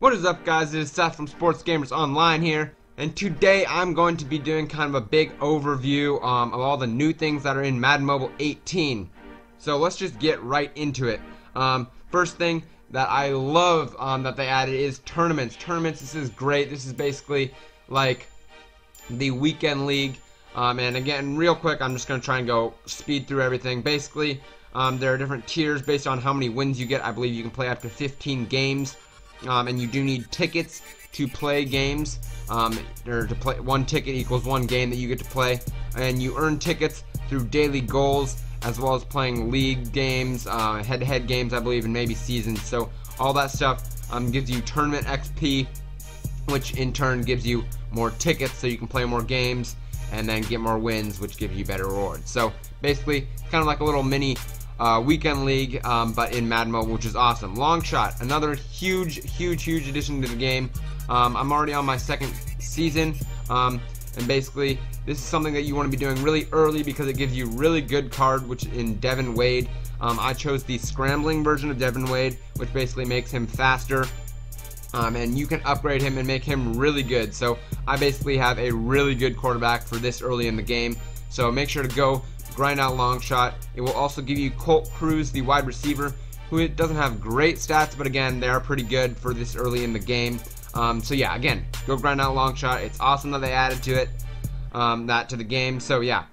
What is up guys, it is Seth from Sports Gamers Online here, and today I'm going to be doing kind of a big overview um, of all the new things that are in Madden Mobile 18. So let's just get right into it. Um, first thing that I love um, that they added is tournaments. Tournaments, this is great. This is basically like the weekend league. Um, and again, real quick, I'm just going to try and go speed through everything. Basically, um, there are different tiers based on how many wins you get. I believe you can play up to 15 games um, and you do need tickets to play games. Um, or to play one ticket equals one game that you get to play, and you earn tickets through daily goals as well as playing league games, uh, head-to-head games, I believe, and maybe seasons. So all that stuff um, gives you tournament XP, which in turn gives you more tickets, so you can play more games and then get more wins, which gives you better rewards. So basically, kind of like a little mini uh, weekend league, um, but in Madden Mobile, which is awesome. Long shot, another huge, huge, huge addition to the game. Um, I'm already on my second season, um, and basically, this is something that you want to be doing really early because it gives you really good card, which in Devin Wade. Um, I chose the scrambling version of Devin Wade, which basically makes him faster. Um, and you can upgrade him and make him really good. So I basically have a really good quarterback for this early in the game. So make sure to go grind out long shot. It will also give you Colt Cruz, the wide receiver, who doesn't have great stats, but again, they are pretty good for this early in the game. Um, so yeah, again, go grind out long shot. It's awesome that they added to it, um, that to the game. So yeah,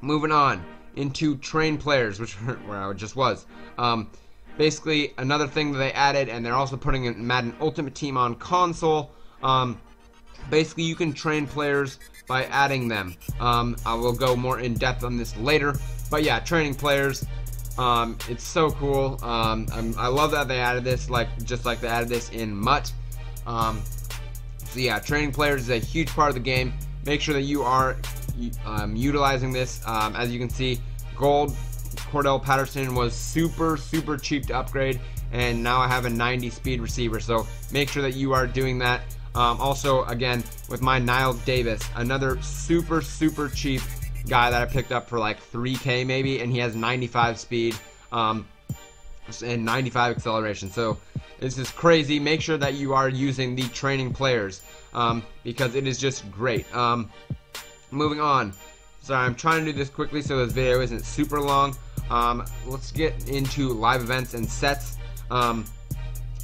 moving on into train players, which where I just was. Um, basically, another thing that they added, and they're also putting Madden Ultimate Team on console. Um, basically, you can train players by adding them. Um, I will go more in depth on this later. But yeah, training players. Um, it's so cool. Um, i love that they added this, like just like they added this in MUT. Um, so yeah, training players is a huge part of the game. Make sure that you are um, utilizing this. Um, as you can see, gold Cordell Patterson was super, super cheap to upgrade, and now I have a 90 speed receiver. So make sure that you are doing that. Um, also, again, with my Knile Davis, another super, super cheap guy that I picked up for like 3K maybe, and he has 95 speed um, and 95 acceleration. So this is crazy. Make sure that you are using the training players um, because it is just great. Um, moving on. Sorry, I'm trying to do this quickly so this video isn't super long. Um, let's get into live events and sets. Um,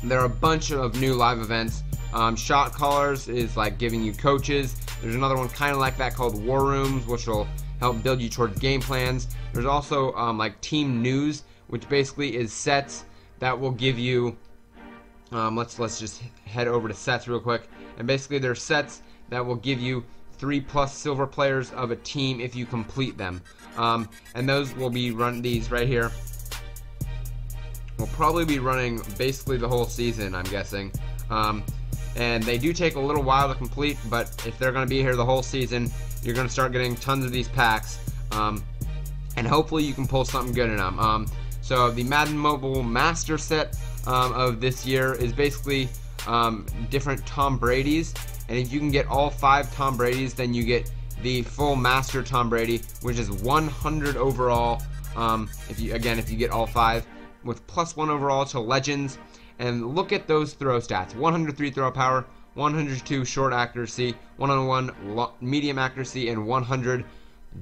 there are a bunch of new live events. Um, shot callers is like giving you coaches. There's another one kind of like that called War Rooms, which will help build you towards game plans. There's also um, like Team News, which basically is sets that will give you. Um, let's let's just head over to sets real quick, and basically there's sets that will give you three plus silver players of a team if you complete them, um, and those will be run these right here. We'll probably be running basically the whole season, I'm guessing. Um, and they do take a little while to complete but if they're going to be here the whole season you're going to start getting tons of these packs um, and hopefully you can pull something good in them um, so the Madden Mobile Master set um, of this year is basically um, different Tom Brady's. And if you can get all five Tom Brady's then you get the full Master Tom Brady which is 100 overall um, if you again if you get all five with plus one overall to Legends and look at those throw stats 103 throw power, 102 short accuracy, 101 medium accuracy, and 100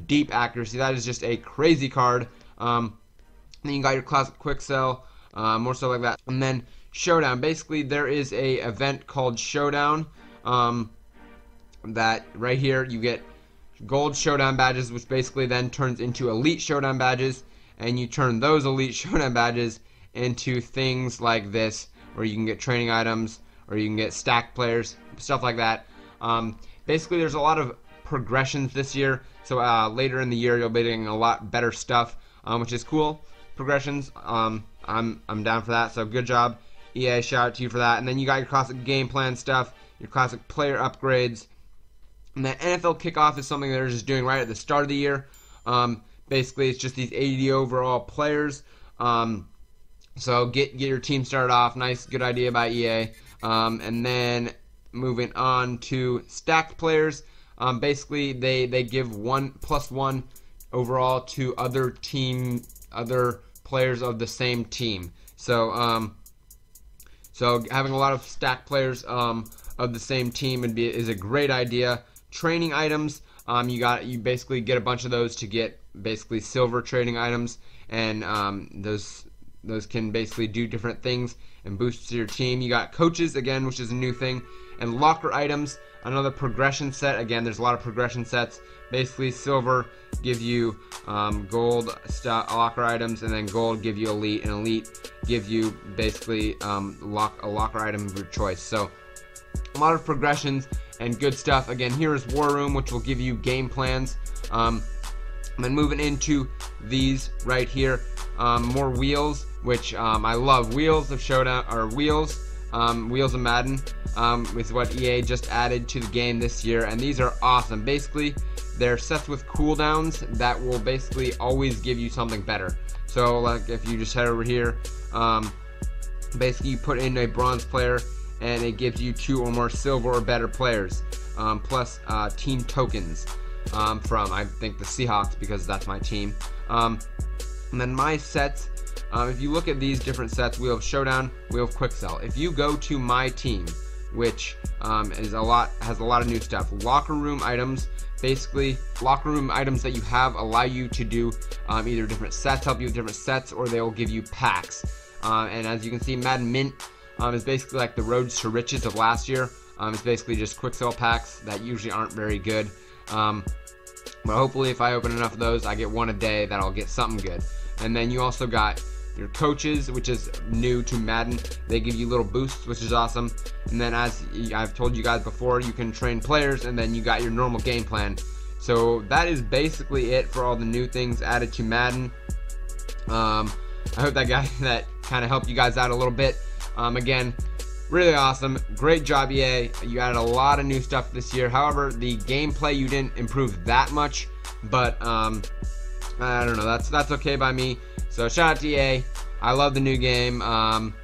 deep accuracy. That is just a crazy card. Um, then you got your classic quick sell, uh, more so like that. And then Showdown. Basically, there is a event called Showdown um, that right here you get gold Showdown badges, which basically then turns into Elite Showdown badges, and you turn those Elite Showdown badges into things like this, where you can get training items, or you can get stack players, stuff like that. Um, basically, there's a lot of progressions this year, so uh, later in the year you'll be getting a lot better stuff, um, which is cool. Progressions, um, I'm I'm down for that. So good job, EA. Shout out to you for that. And then you got your classic game plan stuff, your classic player upgrades. And the NFL kickoff is something they're just doing right at the start of the year. Um, basically, it's just these 80 overall players. Um, so get get your team started off. Nice, good idea by EA. Um, and then moving on to stacked players. Um, basically, they they give one plus one overall to other team other players of the same team. So um, So having a lot of stack players um, of the same team would be is a great idea. Training items, um, you got you basically get a bunch of those to get basically silver trading items, and um, those those can basically do different things and boost your team. You got coaches again, which is a new thing, and locker items. Another progression set. Again, there's a lot of progression sets. Basically, silver give you um, gold locker items, and then gold give you elite, and elite give you basically um, lock a locker item of your choice. So a lot of progressions and good stuff. Again, here is War Room, which will give you game plans. Um, and then moving into these right here, um, more wheels, which um, I love. Wheels of Showdown, or Wheels, um, Wheels of Madden, um, is what EA just added to the game this year, and these are awesome. Basically, they're sets with cooldowns that will basically always give you something better. So, like, if you just head over here, um, basically you put in a bronze player, and it gives you two or more silver or better players, um, plus uh, team tokens um, from I think the Seahawks because that's my team. Um, and then my sets. Um, if you look at these different sets, we have Showdown, we have Quick Sell. If you go to my team, which um, is a lot has a lot of new stuff, locker room items. Basically, locker room items that you have allow you to do um, either different sets, help you with different sets, or they will give you packs. Uh, and as you can see, Madden Mint is basically like the roads to riches of last year. Um, it's basically just quick sell packs that usually aren't very good. Um, but hopefully, if I open enough of those, I get one a day that I'll get something good. And then you also got your coaches, which is new to Madden. They give you little boosts, which is awesome. And then, as I've told you guys before, you can train players, and then you got your normal game plan. So that is basically it for all the new things added to Madden. Um, I hope that guy that kind of helped you guys out a little bit. Um, again, really awesome. Great job, EA. You added a lot of new stuff this year. However, the gameplay you didn't improve that much, but um, I don't know. That's that's okay by me. So shout out to EA. I love the new game. Um,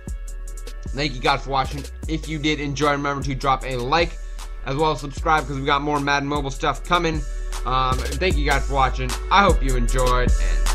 thank you guys for watching. If you did enjoy, remember to drop a like as well as subscribe because we got more Madden Mobile stuff coming. Um, thank you guys for watching. I hope you enjoyed and